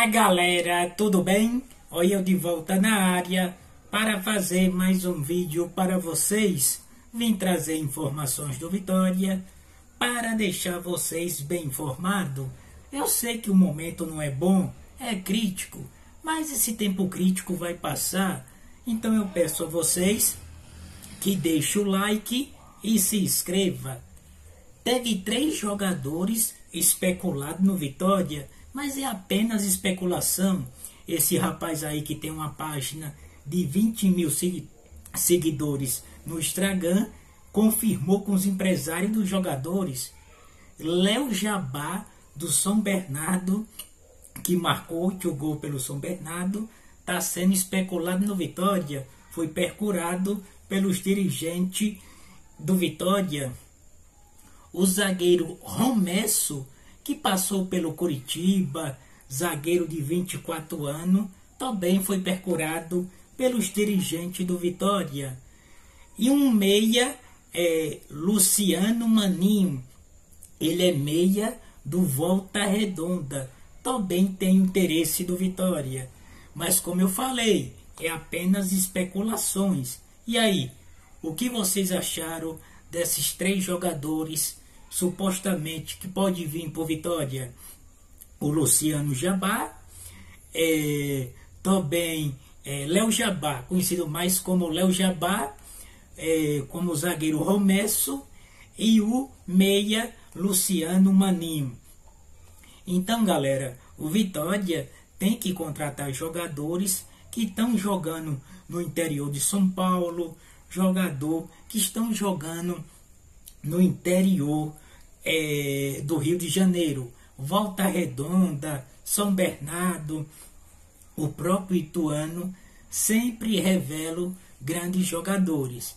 Olá galera, tudo bem? Olha eu de volta na área para fazer mais um vídeo para vocês. Vim trazer informações do Vitória para deixar vocês bem informados. Eu sei que o momento não é bom, é crítico, mas esse tempo crítico vai passar. Então eu peço a vocês que deixem o like e se inscreva. Teve três jogadores especulados no Vitória mas é apenas especulação. Esse rapaz aí que tem uma página de 20 mil seguidores no Instagram confirmou com os empresários dos jogadores. Léo Jabá, do São Bernardo, que marcou o gol pelo São Bernardo, está sendo especulado no Vitória. Foi percurado pelos dirigentes do Vitória. O zagueiro Romesso que passou pelo Curitiba, zagueiro de 24 anos, também foi percurado pelos dirigentes do Vitória. E um meia é Luciano Maninho. Ele é meia do Volta Redonda. Também tem interesse do Vitória. Mas como eu falei, é apenas especulações. E aí, o que vocês acharam desses três jogadores supostamente que pode vir por Vitória o Luciano Jabá, é, também é, Léo Jabá, conhecido mais como Léo Jabá, é, como zagueiro Romesso e o meia Luciano Maninho. Então, galera, o Vitória tem que contratar jogadores que estão jogando no interior de São Paulo, jogador que estão jogando no interior é, do Rio de Janeiro, Volta Redonda, São Bernardo, o próprio Ituano, sempre revelam grandes jogadores.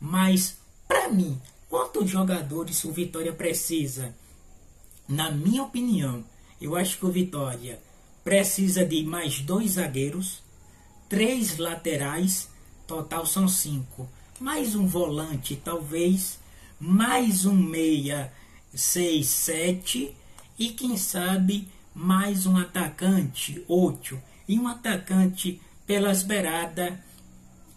Mas, para mim, quantos jogadores o Vitória precisa? Na minha opinião, eu acho que o Vitória precisa de mais dois zagueiros, três laterais, total são cinco, mais um volante, talvez, mais um meia 6, 7 e quem sabe mais um atacante, 8 e um atacante pelas beiradas,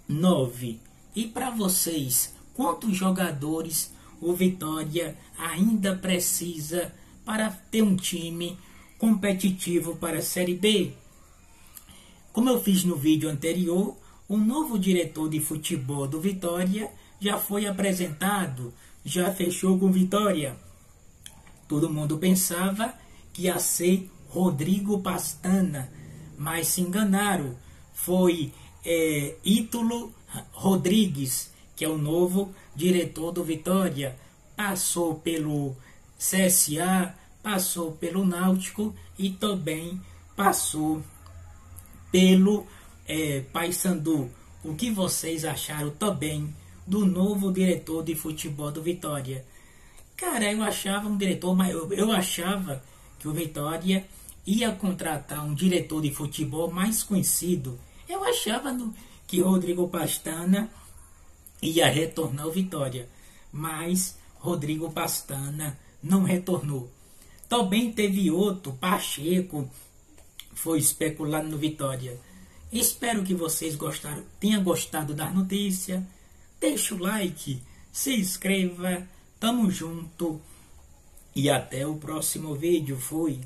9. E para vocês, quantos jogadores o Vitória ainda precisa para ter um time competitivo para a Série B? Como eu fiz no vídeo anterior, o novo diretor de futebol do Vitória já foi apresentado, já fechou com Vitória. Todo mundo pensava que ia ser Rodrigo Pastana, mas se enganaram. Foi é, Ítalo Rodrigues, que é o novo diretor do Vitória. Passou pelo CSA, passou pelo Náutico e também passou pelo é, Paysandu. O que vocês acharam também do novo diretor de futebol do Vitória? Cara, eu achava um diretor, mas eu, eu achava que o Vitória ia contratar um diretor de futebol mais conhecido. Eu achava no, que Rodrigo Pastana ia retornar ao Vitória, mas Rodrigo Pastana não retornou. Também teve outro, Pacheco, foi especulado no Vitória. Espero que vocês gostaram, tenham gostado da notícia. Deixe o like, se inscreva Tamo junto e até o próximo vídeo. Fui!